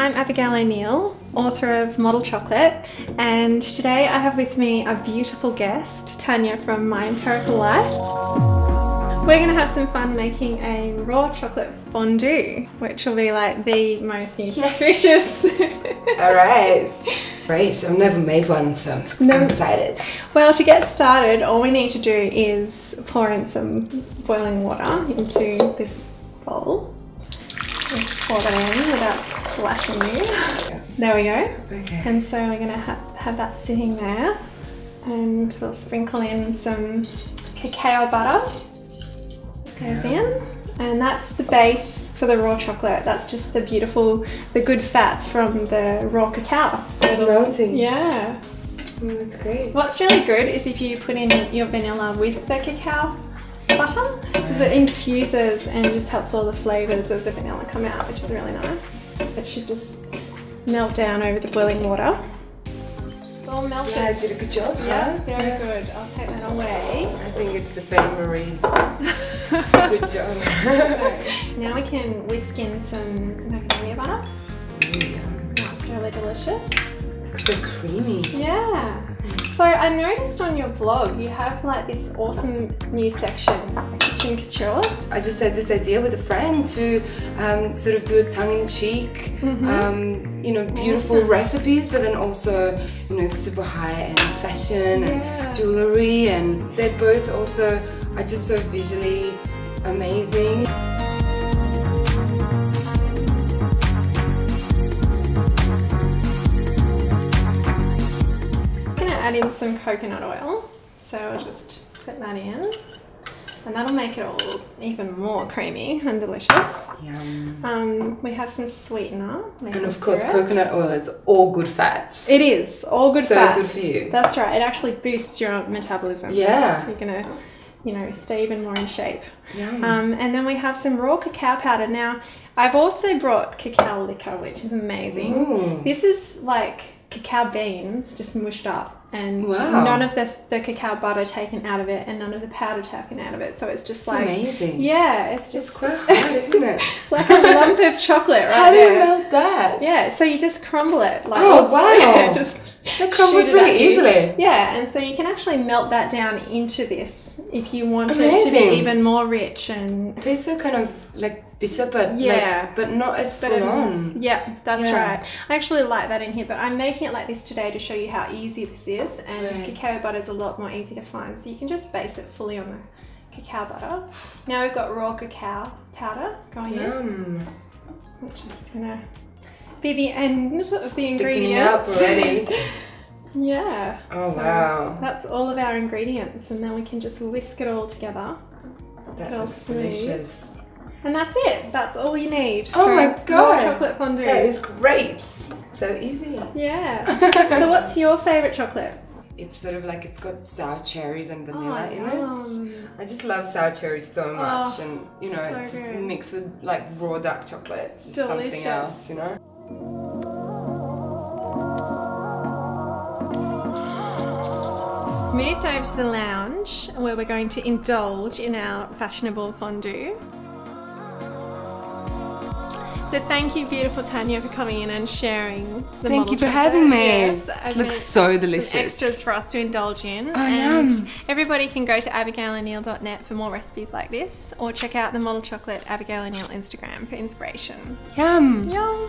I'm Abigail O'Neill, author of Model Chocolate, and today I have with me a beautiful guest, Tanja from My Empirical Life. We're going to have some fun making a raw chocolate fondue, which will be like the most nutritious. All right. Great. I've never made one, so I'm, I'm excited. well, to get started, all we need to do is pour in some boiling water into this bowl. Just pour that in without splashing you. There we go. Okay. And so we're going to ha have that sitting there and we'll sprinkle in some cacao butter. Goes in. And that's the base for the raw chocolate. That's just the beautiful, the good fats from the raw cacao. It's melting. Yeah. Oh, that's great. What's really good is if you put in your vanilla with the cacao butter because it infuses and just helps all the flavours of the vanilla come out, which is really nice. It should just melt down over the boiling water. It's all melted. Yeah, I did a good job. Yeah, huh? very good. I'll take that away. I think it's the Bain Marie's good job. So now we can whisk in some macadamia butter. Mm, That's really delicious. So creamy. Yeah. So I noticed on your blog you have like this awesome new section, Kitchen Couture. I just had this idea with a friend to um, sort of do a tongue-in-cheek, um, you know, beautiful recipes, but then also, you know, super high-end fashion and Yeah. jewelry, and they both also are just so visually amazing. Add in some coconut oil. So I'll just put that in. And that'll make it all even more creamy and delicious. Yum. Um, we have some sweetener. And of course, syrup. coconut oil is all good fats. It is all good So fats. good for you. That's right. It actually boosts your metabolism. Yeah. So you're gonna, you know, stay even more in shape. Yum. Um, and then we have some raw cacao powder. Now, I've also brought cacao liquor, which is amazing. Ooh. This is like cacao beans just mushed up, and Wow. none of the the cacao butter taken out of it, and none of the powder taken out of it. So it's just like amazing. yeah, it's It's just quite hard, isn't it? it's like a lump of chocolate right How do you melt that? Yeah, so you just crumble it like Oh, wow. yeah, just That crumbles it really easily. Yeah, and so you can actually melt that down into this if you want it to be even more rich and Tastes so kind of like bitter, but Yeah. like, but not as full on. Yeah, that's Yeah. right. I actually like that in here, but I'm making it like this today to show you how easy this is. And Right. cacao butter is a lot more easy to find, so you can just base it fully on the cacao butter. Now we've got raw cacao powder going in, which is gonna be the end of the ingredients. yeah. Oh, so wow. That's all of our ingredients, and then we can just whisk it all together. That smooth. delicious. And that's it. That's all you need. Oh for my God. chocolate fondue. That is great. So easy. Yeah. so what's your favourite chocolate? It's sort of like it's got sour cherries and oh, vanilla Oh, in it. I just love sour cherries so much, Oh, and you know, so it's just mixed with like raw dark chocolate. It's just something else, you know. Moved over to the lounge where we're going to indulge in our fashionable fondue. So thank you, beautiful Tanja, for coming in and sharing the Thank you for having me. Yes, It looks so delicious. extras for us to indulge in. Oh, and yum. everybody can go to abigailo'neill.net for more recipes like this, or check out the model chocolate Abigail O'Neill Instagram for inspiration. Yum. Yum!